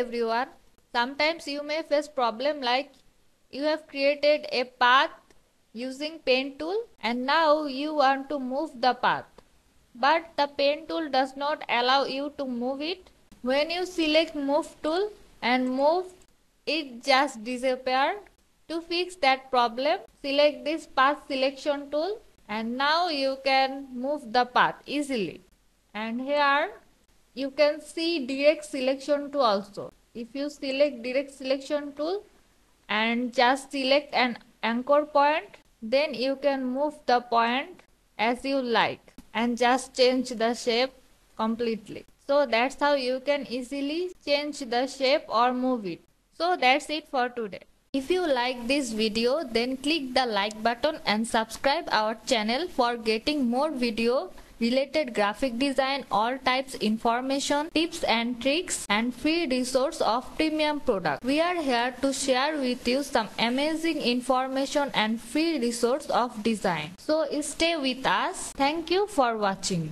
everyone. Sometimes you may face problem like you have created a path using pen tool and now you want to move the path. But the pen tool does not allow you to move it. When you select move tool and move it just disappear. To fix that problem select this path selection tool and now you can move the path easily. And here you can see direct selection tool also. If you select direct selection tool and just select an anchor point then you can move the point as you like and just change the shape completely. So that's how you can easily change the shape or move it. So that's it for today. If you like this video then click the like button and subscribe our channel for getting more video related graphic design, all types information, tips and tricks and free resource of premium product. We are here to share with you some amazing information and free resource of design. So stay with us. Thank you for watching.